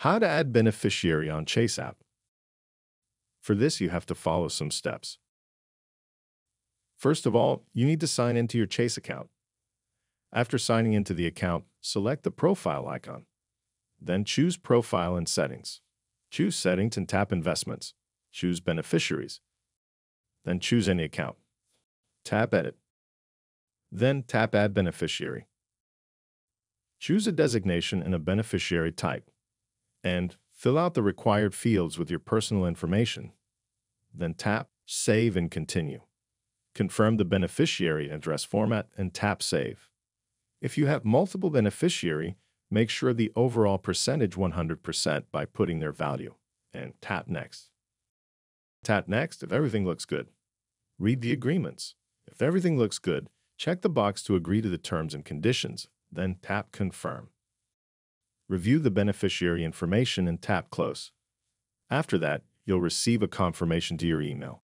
How to add beneficiary on Chase app. For this, you have to follow some steps. First of all, you need to sign into your Chase account. After signing into the account, select the profile icon. Then choose Profile and Settings. Choose Settings and tap Investments. Choose Beneficiaries. Then choose any account. Tap Edit. Then tap Add Beneficiary. Choose a designation and a beneficiary type. And fill out the required fields with your personal information. Then tap Save and Continue. Confirm the beneficiary address format and tap Save. If you have multiple beneficiary, make sure the overall percentage 100% by putting their value, and tap Next. Tap Next if everything looks good. Read the agreements. If everything looks good, check the box to agree to the terms and conditions, then tap Confirm. Review the beneficiary information and tap Close. After that, you'll receive a confirmation to your email.